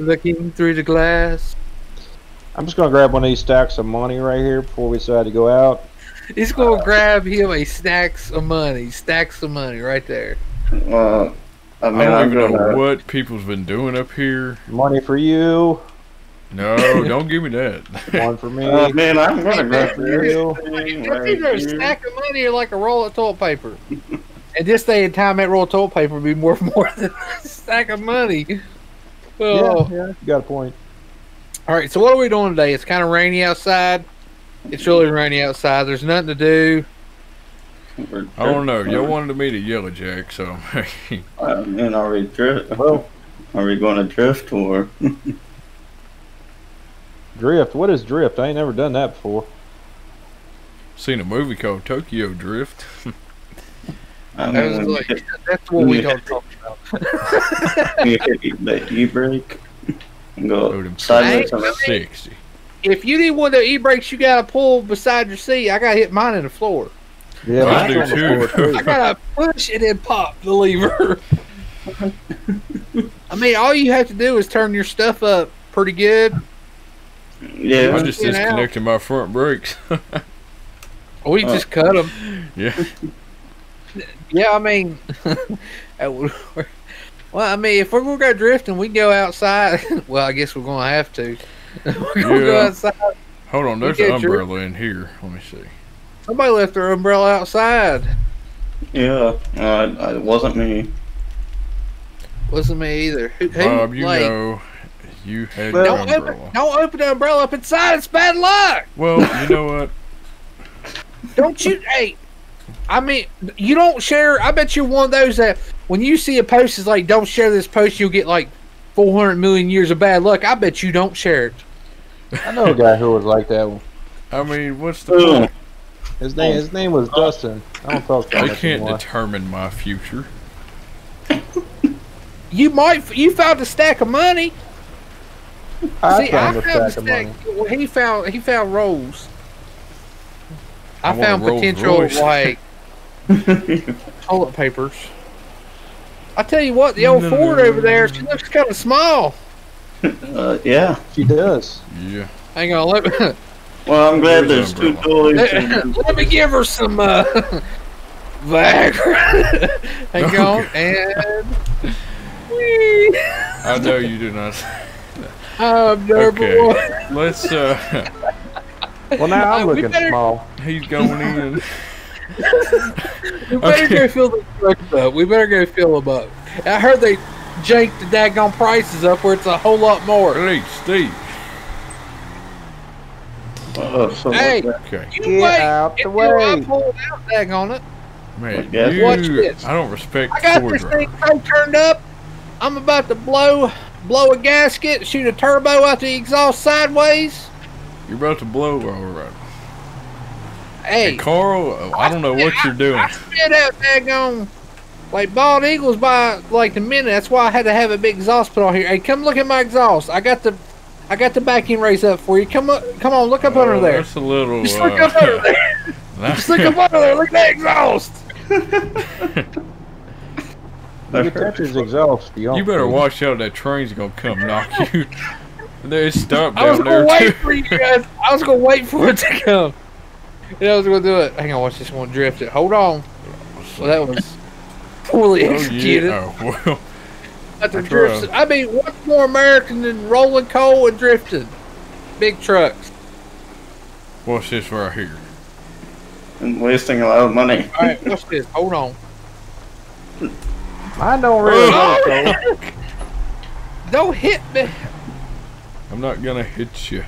looking through the glass. I'm just gonna grab one of these stacks of money right here before we decide to go out. He's gonna grab him a stacks of money, stacks of money right there. Well, I I don't I'm even know gonna. what people's been doing up here. Money for you, No, don't give me that. one for me. Uh, man, I'm gonna grab for you. everything It's right either a here. stack of money or like a roll of toilet paper. and this day and time, that roll of toilet paper would be worth more than a stack of money. Yeah, Oh. yeah, you got a point. All right, so what are we doing today? It's kind of rainy outside. It's really rainy outside. There's nothing to do. I don't know. Y'all wanted me to yellow jack, so uh, I mean, are we drift? Well, Are we going to drift or? drift. What is drift? I ain't never done that before. seen a movie called Tokyo Drift. I That was like, hit, that's what we don't talk about. the e-brake go them sideways. Hey, on Sixty. If you need one of the e-brakes, you gotta pull beside your seat. I gotta hit mine in the floor. Yeah, I that's do too. I gotta push and then pop the lever. I mean, all you have to do is turn your stuff up pretty good. Yeah. I Yeah, just Get out. my front brakes. We Oh. just cut them. yeah. Yeah, I mean, that would work. well, I mean, if we're gonna go drifting, we go outside. well, I guess we're gonna have to. we're gonna go outside. Hold on, there's an your- umbrella in here. Let me see. Somebody left their umbrella outside. yeah. Uh, it wasn't me. Wasn't me either. Who, who Bob, you like, know you had Well- your Don't open, umbrella. don't open the umbrella up inside. It's bad luck. Well, you know what? Don't you? hey, I mean, you don't share. I bet you're one of those that when you see a post is like, "Don't share this post," you'll get like 400 million years of bad luck. I bet you don't share it. I know a guy who was like that. one. I mean, what's the point? His name, his name was Dustin. I don't talk to him They can't anymore. determine my future. You might. You found a stack of money. I See, found I a found a stack of stack. money. Well, he found. He found rolls. I, I found potential like toilet papers. I tell you what, the old No. Ford over there, she looks kind of small. Uh, yeah. She does. Yeah. Hang on, let me Well, I'm glad Where's there's the two umbrella? toys. and- let me give her some uh, Viagra. Hang on, and whee, I know you do not. I'm number Okay. one. Let's. uh Well, now I'm We looking better- small. He's going in. We better Okay. go fill the trucks up. We better go fill them up. I heard they janked the daggone prices up where it's a whole lot more. Hey, Steve. So Hey. what's Okay. You Get wait out the until I way. pull out daggone it. Man, you, Watch this. I don't respect I got Ford this drivers. thing so turned up. I'm about to blow blow a gasket, shoot a turbo out the exhaust sideways. You're about to blow all right. Hey, Hey, Carl, I don't know what you're doing. I spit out daggone like bald eagles by like the minute. That's why I had to have a big exhaust put on here. Hey, come look at my exhaust. I got the I got the backing raised up for you. Come up, come on, look up under Oh, there. That's a little. Just uh, look up under there. Just look up under there. Look at that exhaust. You can touch his exhaust. You, you better watch out. That train's gonna come knock you. There's stop I was gonna there wait too. for you guys. I was gonna wait for it to come. Yeah, I was gonna do it. Hang on, watch this one drift it. Hold on. Well, that was poorly Oh executed. yeah. Oh well. But the I drifts. tried. I mean, what's more American than rolling coal and drifting? Big trucks. What's this right here? and wasting a lot of money. All right, watch this. Hold on. I don't really oh, know. Oh! so Don't hit me. I'm not gonna hit you.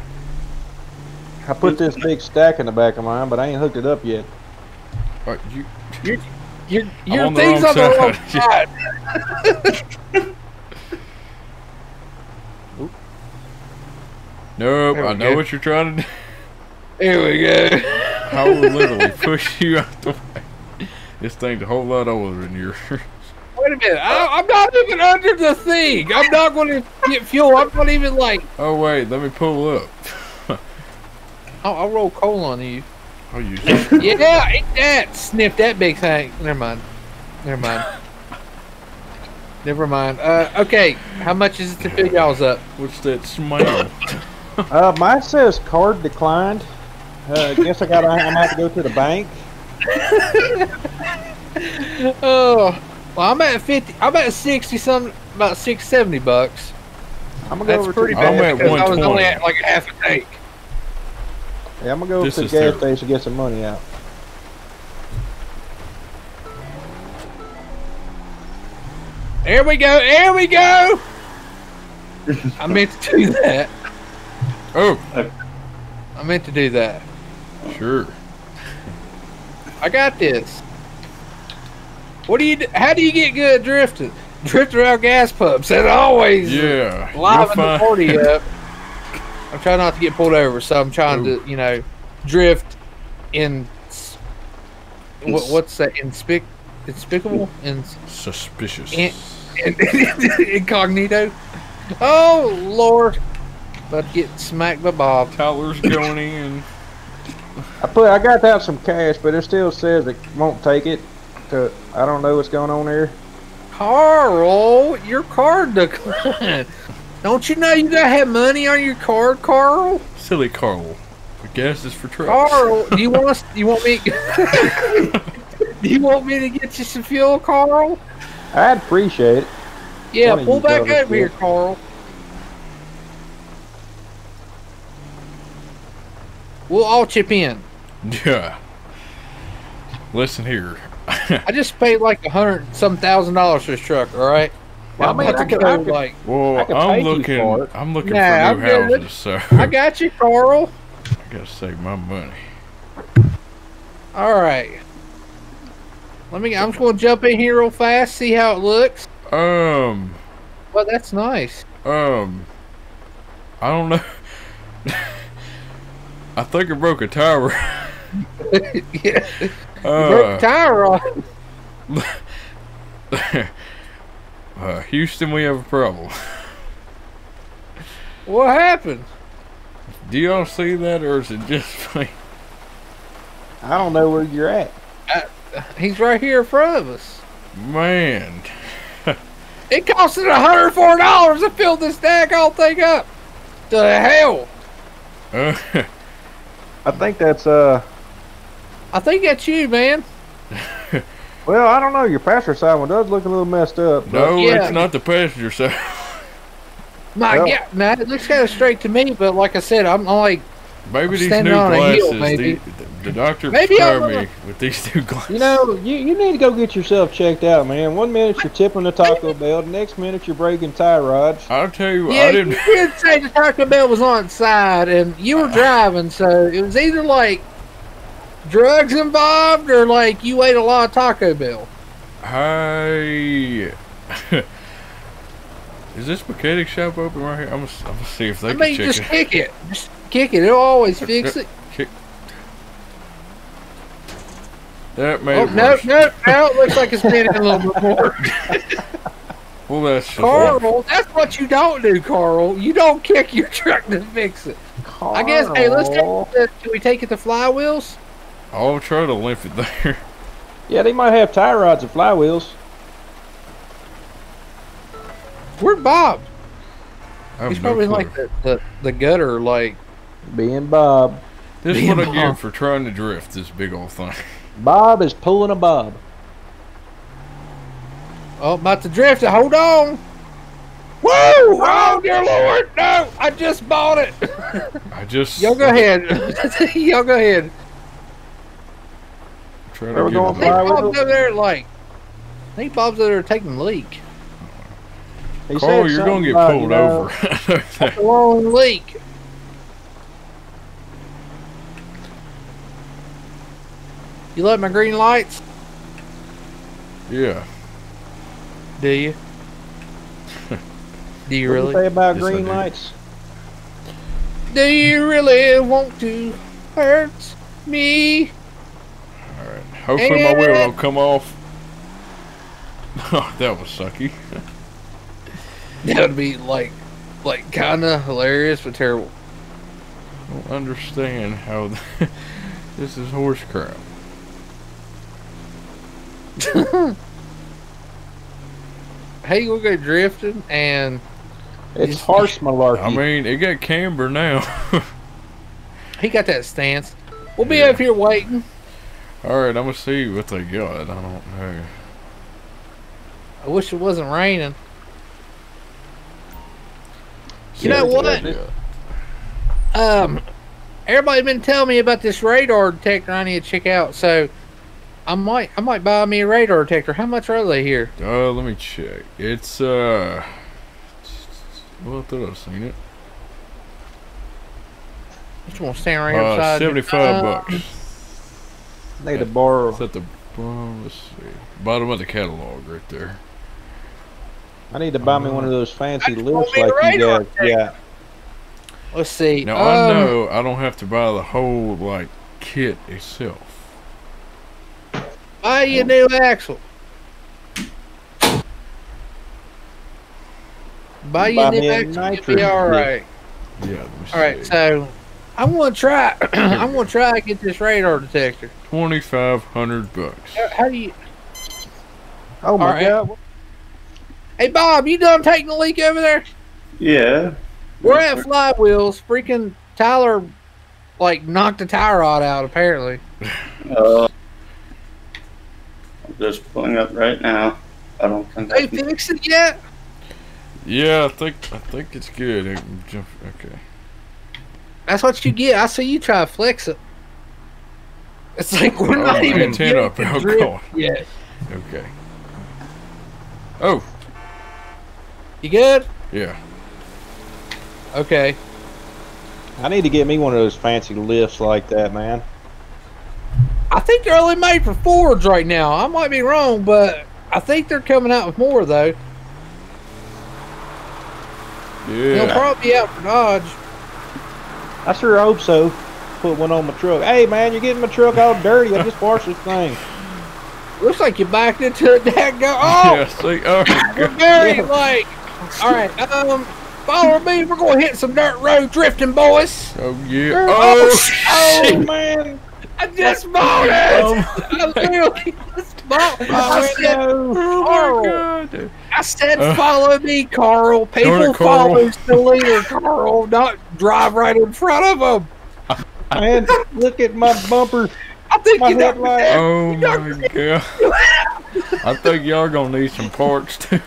I put this big stack in the back of mine, but I ain't hooked it up yet. Uh, you, Your your on the thing's wrong on the wrong side. side. nope. I know go. what you're trying to do. Here we go. I will literally push you out the way. This thing's a whole lot older than yours. Wait a minute. I, I'm not even under the thing. I'm not going to get fuel. I'm not even like. Oh wait, let me pull up. I'll, I'll roll coal on you. Oh, you. Yeah, eat that. Sniff that big thing. Never mind. Never mind. Never mind. Uh, okay, how much is it to fill y'all's up? What's that smell? Uh, mine says card declined. Uh, guess I gotta. I'm gonna have to go to the bank. Oh, well, I'm at fifty. I'm at sixty some, about six seventy bucks. I'm gonna go That's over pretty to. I'm bad at because I was only at like a half a tank. Yeah, I'm gonna go This to the gas terrible. station get some money out. There we go. There we go. I meant to do that. Oh, I meant to do that. sure. I got this. What do you? do- How do you get good at drifting? Drift around gas pumps. That always Yeah. liven you'll the find- party up. I'm trying not to get pulled over, so I'm trying to, you know, drift in. s- What, what's that? Inspic, despicable, in, Suspicious. in, incognito. Oh Lord, about to get smacked by Bob. Tyler's going in. I put. I got out some cash, but it still says it won't take it. To, I don't know what's going on there. Carl, your card declined. Don't you know you gotta have money on your card, Carl? Silly Carl. The gas is for trucks. Carl, do you want us? You want me? do you want me to get you some fuel, Carl? I'd appreciate it. Yeah, pull back brothers over here, did. Carl. We'll all chip in. Yeah. Listen here. I just paid like a hundred some thousand dollars for this truck. All right. Well, I I'm mean, about I to could- go, I could- like Well, I I'm looking. for. I'm looking Nah, for new I'm houses, so I got you, Carl. I gotta save my money. All right. Let me. I'm just gonna jump in here real fast, see how it looks. Um, Well, that's nice. um, I don't know. I think I broke a tire. yeah. Broke a the tire off. Uh, Houston, we have a problem. What happened? Do y'all see that, or is it just me? I don't know where you're at. He's right here in front of us. Man, It costed $104 to fill this daggone thing up. The hell? uh, I think that's uh. I think that's you, man. Well, I don't know. Your passenger side one does look a little messed up. no, Yeah. it's not the passenger side. My Well- God, nah, it looks kind of straight to me, but like I said, I'm like, Maybe these standing new on a hill, glasses. maybe. the, the doctor Maybe I'm prescribed me with these new glasses. You know, you, you need to go get yourself checked out, man. One minute you're tipping the Taco Bell, the next minute you're breaking tie rods. I'll tell you, yeah, I didn't. did say the Taco Bell was on side, and you were driving, so it was either like drugs involved or like you ate a lot of Taco Bell. Hi. Is this mechanic shop open right here? I'm gonna, I'm gonna see if they I can mean, check just it. kick it. Just kick it. It'll always fix it. Kick. That made Oh, it no, worse. no, now it looks like it's been in a little bit more. Well, that's just Carl, that's what you don't do, Carl. You don't kick your truck to fix it. Carl. I guess, hey, let's take Carl. it to, can we take it to flywheels? I'll try to limp it there. Yeah, they might have tie rods and flywheels. Where's Bob? I He's no probably in clue. like the, the, the gutter, like, Being Bob. This is Damn, what I get for trying to drift this big old thing. Bob is pulling a Bob. oh, about to drift it. Hold on. Woo! Oh, dear Lord. No, I just bought it. I just Y'all go ahead. Y'all go ahead. Try to Where we get going, I it think Fly with Bob's over there, like, I think Bob's over there taking a leak. He Carl, you're gonna something get about, pulled you know, over. I know that. A long leak. You like my green lights? yeah. Do you? Do you What you really? say about Yes, green do. lights? Do you really want to hurt me? All right. Hopefully my wheel Yeah. will come off. Oh, that was sucky. That would be like, like kind of hilarious but terrible. I don't understand how this is horse crap. Hey, we'll go drifting, and It's harsh malarkey. I mean, it got camber now. he got that stance. We'll be Yeah. up here waiting. All right, I'm gonna see what they got. I don't know. I wish it wasn't raining. See know what what? they got. Um, everybody been telling me about this radar detector I need to check out. So, I might, I might buy me a radar detector. How much are they here? Uh, let me check. It's uh, well, I thought I seen it. Just want to stand right Uh, beside you. seventy-five Uh, bucks. Need to borrow. It's at the bottom. Let's see, bottom of the catalog right there. I need to buy me one of those fancy I lifts want me like you radar guys got. Let's see. Now I Um, know I don't have to buy the whole like kit itself. Buy you a new axle. Buy you Buy a new me a axle. You'll be nitrous all kit. right. Yeah. Let me All right. see. So, I'm gonna try. I'm gonna try to get this radar detector. Twenty-five hundred bucks. How- How do you? Oh my Alright. god. Hey Bob, you done taking the leak over there? Yeah. We're at Flywheels. Freaking Tyler, like knocked the tire rod out. Apparently. Uh, I'm just pulling up right now. I don't think I They fixed it yet? Yeah, I think I think it's good. Jump. Okay. That's what you get. I see you try to flex it. It's like we're Oh, not my even antenna getting fell drift going. yet. Okay. Oh You good? yeah. Okay. I need to get me one of those fancy lifts like that, man. I think they're only made for Fords right now. I might be wrong, but I think they're coming out with more though. Yeah. They'll probably be out for Dodge. I sure hope so. Put one on my truck. Hey man, you're getting my truck all dirty. I just washed this thing. Looks like you backed into it. Dad go. Oh, Yeah. See. Oh. we're God. very like. All right. Um, follow me. We're gonna hit some dirt road drifting, boys. Oh yeah. Oh, Oh. sh- Oh man. I just bought it. Oh I literally just bought. I Oh, said. Oh Carl. my god. I said, Uh, follow me, Carl. People Darn it, Carl. follow the leader, Carl. Not drive right in front of them. Man, look at my bumper. I think My you knocked me headlight. down. Oh You my me god. I think y'all gonna need some parts too.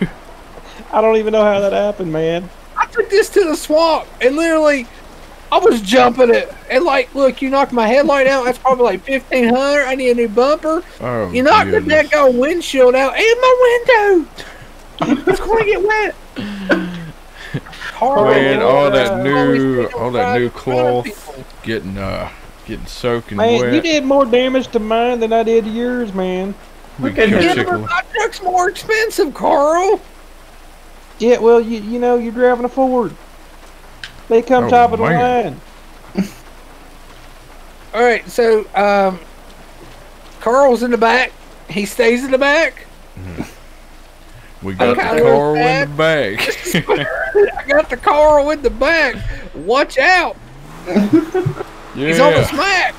I don't even know how that happened, man. I took this to the swamp and literally, I was jumping it. And like, look, you knocked my headlight out. That's probably like fifteen hundred. I need a new bumper. Oh. You knocked the goodness. deck on windshield out and my window. it's going to get wet. Carl, Man, all that new- all that new in front of cloth. getting uh getting soaking Man, wet. you did more damage to mine than I did to yours, man. We Look at killed him. Yeah, chicken- but my truck's more expensive, Carl. Yeah, well, you you know, you're driving a Ford. They come Oh, top of the man. line. All right, so um, Carl's in the back. He stays in the back. We got the car in the back. I got the Carl in the back. Watch out. He's on the yeah. smack.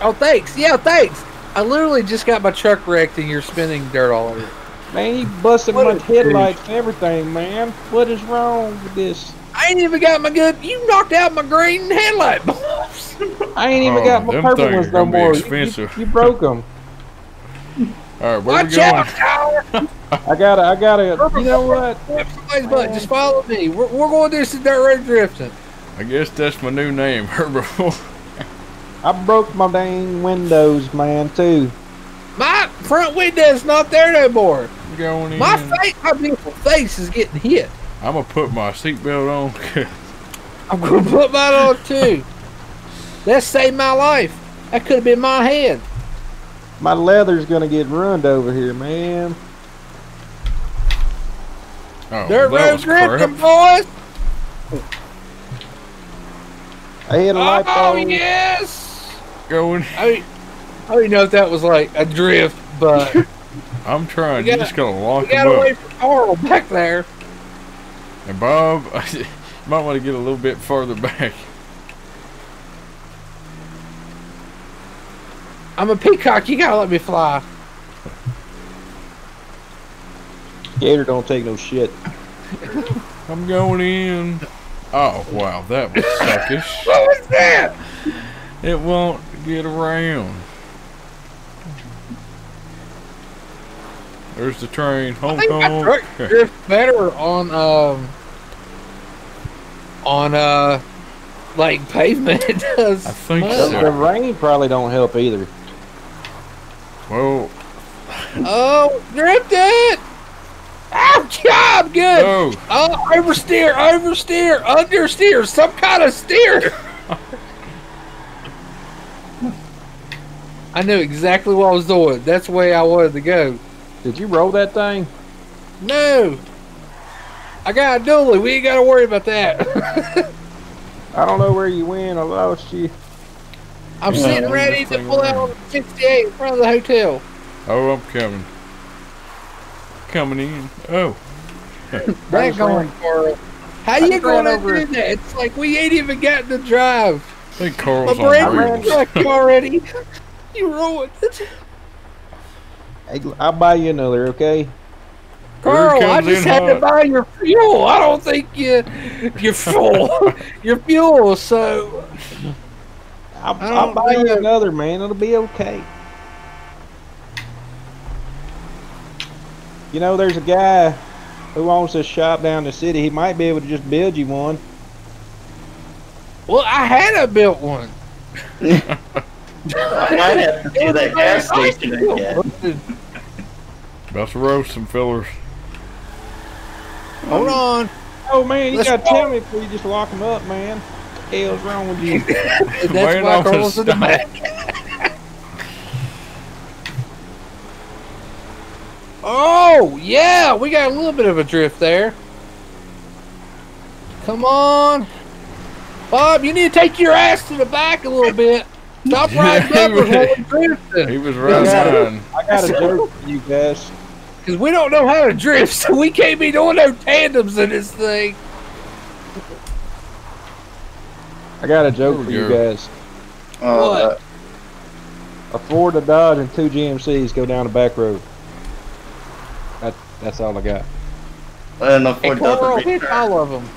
Oh, thanks. Yeah, thanks. I literally just got my truck wrecked and you're spinning dirt all over. it. Man, you busted What my a headlights and everything, man. What is wrong with this? I ain't even got my good. You knocked out my green headlight bulbs. I ain't even Oh, got my purple things ones are no more. You- expensive. You, you broke them. All right, where Watch we going? out, Tyler. I got it. I got it. You know what? Somebody's butt. Just follow me. We're, we're going to do some dirt road drifting. I guess that's my new name, Herbivore. I broke my dang windows, man, too. My front window's not there no more. Going in. My face, my beautiful face is getting hit. I'm gonna put my seatbelt on. I'm gonna put mine on too. That saved my life. That could have been my head. My leather's gonna get ruined over here, man. Oh, Dirt that road drifting, boys. I hit a light Oh yes. Going. I mean, I don't even know if that was like a drift, but I'm trying. We you gotta- just gotta lock got him away from Carl back there. And Bob, you might want to get a little bit farther back. I'm a peacock. You gotta let me fly. Gator don't take no shit. I'm going in. Oh wow, that was suckish. What was that? It won't get around. There's the train. I Hong think my Kong. truck better on um on uh like pavement it does. I think so. The, the rain probably don't help either. Well, Oh, drifted! Oh, job good. no. Oh, oversteer, oversteer, understeer, some kind of steer. I knew exactly what I was doing. That's the way I wanted to go. Did you roll that thing? No, I got a dually. We ain't got to worry about that. I don't know where you went. I lost you. I'm sitting ready to pull out on 68 in front of the hotel. Oh, I'm coming. Coming in. Oh, I That going ran- for How I you just gonna over- do that? It's like we ain't even gotten to drive. I think My Carl's brand on new wheels. truck you already. You ruined it. Hey, I'll buy you another, okay? Carl, I just in had to buy your fuel. I don't think you you're full. your fuel, so I'll, I I'll buy you another, man. It'll be okay. You know, there's a guy who owns this shop down in the city. He might be able to just build you one. well I had a built one. I might have to do that gas station again. About to roast some fillers. Hold on. Oh man, you Let's gotta go. tell me before you just lock him up, man. What the hell's wrong with you? That's Man, why I'm Carl's in the back. oh yeah, we got a little bit of a drift there. Come on, Bob. You need to take your ass to the back a little bit. Stop riding Yeah, backwards he while was- we're drifting. He was right Yeah. I got a joke for you guys. Because we don't know how to drift, so we can't be doing no tandems in this thing. I got a joke There for you go. guys. Oh, What? A Ford, a Dodge, and two GMCs go down the back road. That, that's all I got. uh, and the Hey, Ford Carl, doesn't hit return. all of them.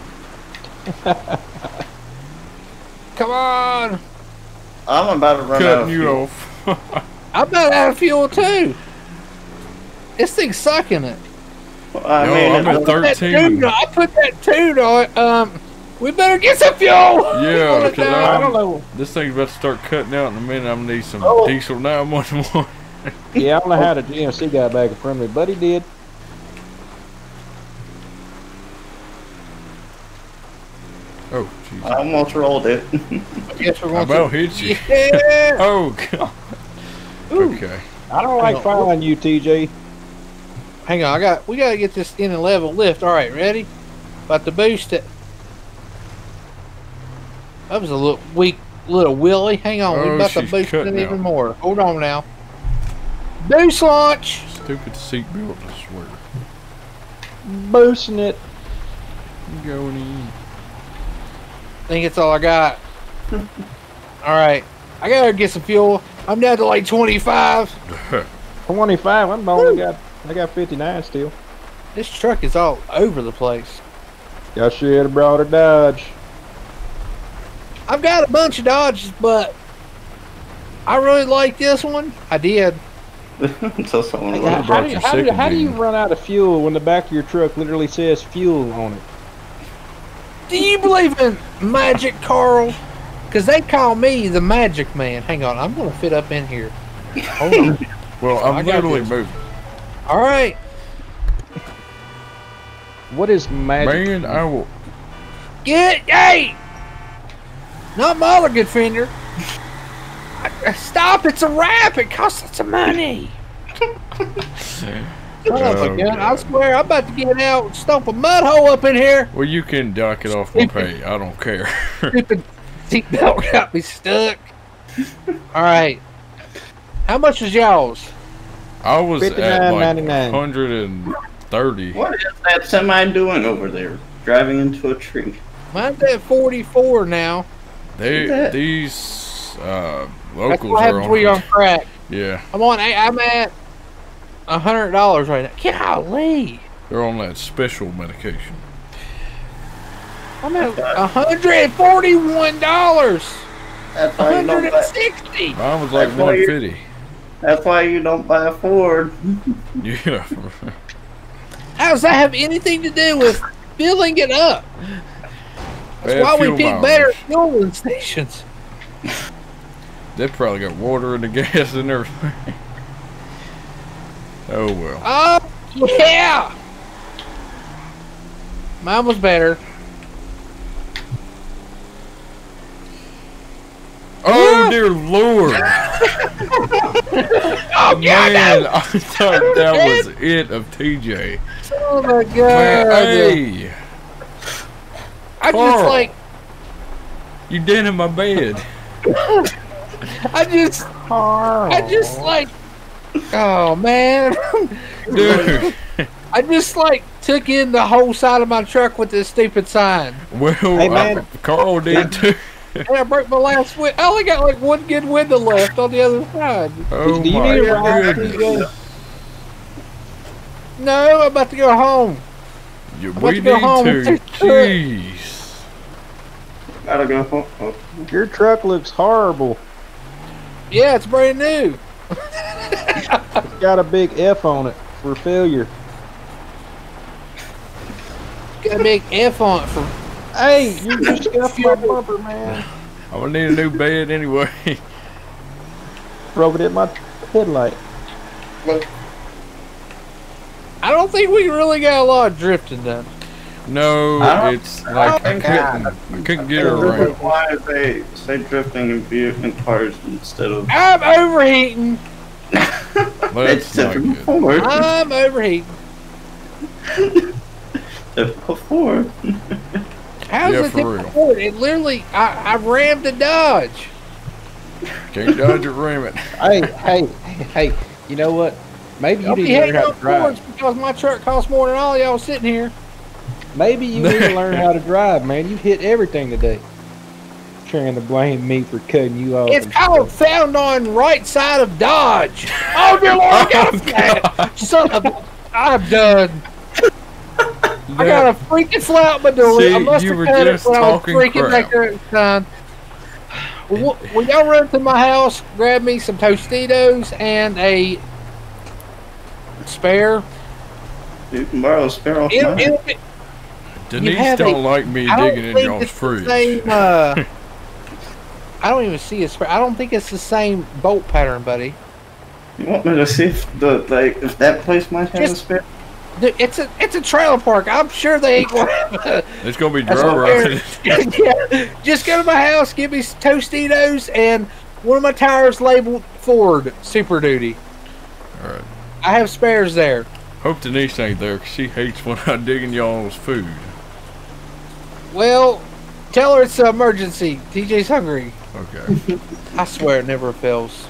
Come on. I'm about to run out of you fuel. off. I'm about out of fuel too. This thing's sucking it. I No, mean, I'm at 13. I put that tune on. Um, we better get some fuel. Yeah, On the 'cause down. I don't know. this thing's about to start cutting out in a minute. I'm gonna need some Oh. diesel 911. Yeah, I don't know how the GMC got back in front of me, but he did. Oh, jeez. I almost rolled it. Guess we're I going about hit you. Yeah. Oh, God. Ooh. Okay. I don't like on. following you, TJ. Hang on, I got. We gotta get this in a level lift. All right, ready? About to boost it. That was a little weak little willy. Hang on, Oh, we're about to boost it cutting even more. Hold on now. Boost launch. Stupid seatbelt, I swear. Boosting it. I'm going in. I think it's all I got. all right, I gotta get some fuel. I'm down to like 25. 25. I'm only got. I got 59 still. This truck is all over the place. Y'all should have brought a Dodge. I've got a bunch of Dodges, but I really like this one. I did. Until someone Hey, rolled How, do, you, how, do, how do you run out of fuel when the back of your truck literally says fuel on it? Do you believe in magic, Carl? Because they call me the magic man. Hang on, I'm going to fit up in here. Hold on. Well, I I'm got literally this. moving. All right. What is magic? Man, I will. Get, hey! Not my other good fender. Stop, it's a wrap. It costs lots of money. Son of a Oh. I swear, I'm about to get out and stomp a mud hole up in here. Well, you can dock it off my pay. I don't care. Stupid seatbelt got me stuck. All right. How much was y'all's? I was at like 130. What is that semi doing over there? Driving into a tree. Mine's at 44 now. They that? these uh, That's locals what are happens on. when on crack. Yeah, I'm on. I'm at a hundred dollars right now. Golly, They're on that special medication. I'm at a $141. That's why you don't buy. 160 Mine was like That's why you- 150. That's why you don't buy a Ford. Yeah. How does that have anything to do with filling it up? That's Bad why we pick mileage. better fueling stations. They probably got water in the gas and everything. Oh well. Oh, yeah! Mine was better. Oh dear lord! Oh, Man, I thought that was it of TJ. Oh, my God. Man, hey, I just like, you dead in my bed. I just, I just like, oh, man. Dude. I just like took in the whole side of my truck with this stupid sign. Well, Hey, man. I, Carl did too. And I broke my last window. I only got like one good window left on the other side. Oh Do you my need a ride, goodness. No, I'm about to go home. You- about we to go need home to. and take a Jeez. Gotta go home. Oh, Your truck looks horrible. Yeah, it's brand new. It's got a big F on it for failure. Got a big F on it for. Hey, you just scuffed my bumper, man. I'm gonna need a new bed anyway. Broke it in my headlight. I don't think we really got a lot of drifting done. No, it's like I don't couldn't, I couldn't get her Why around. Why are they say drifting in vehicle in cars instead of I'm overheating. That's it's not good. Ford? I'm overheating. Typical Ford. How's Yeah, it for real. Ford? It literally, I, I rammed a Dodge. Can't dodge or ram it. Hey, hey, hey, you know what? Maybe you Don't need be to learn how to drive. Because my truck costs more than all y'all sitting here. Maybe you need to learn how to drive, man. You hit everything today. Trying to blame me for cutting you off. It's and called found on right side of Dodge. Oh dear Lord, I oh, got a flat. Son of a, I'm done. I got a freaking flat Medula. See, I must you have were cut it when I was freaking crap. back there at the time. Will, will y'all run to my house, grab me some Tostitos and a spare? You can borrow a spare off It'll, it'll be, Denise don't a- like me I don't digging in y'all's it's the fridge. same. Uh, I don't even see a spare. I don't think it's the same bolt pattern, buddy. You want me to see if the like if that place might have a Just- spare? It's a it's a trailer park. I'm sure they ain't going. to It's gonna be That's dry what yeah, just go to my house, give me some Tostitos, and one of my tires labeled Ford Super Duty. All right. I have spares there. Hope Denise ain't there, cause she hates when I dig in y'all's food. Well, tell her it's an emergency. TJ's hungry. Okay. I swear it never fails.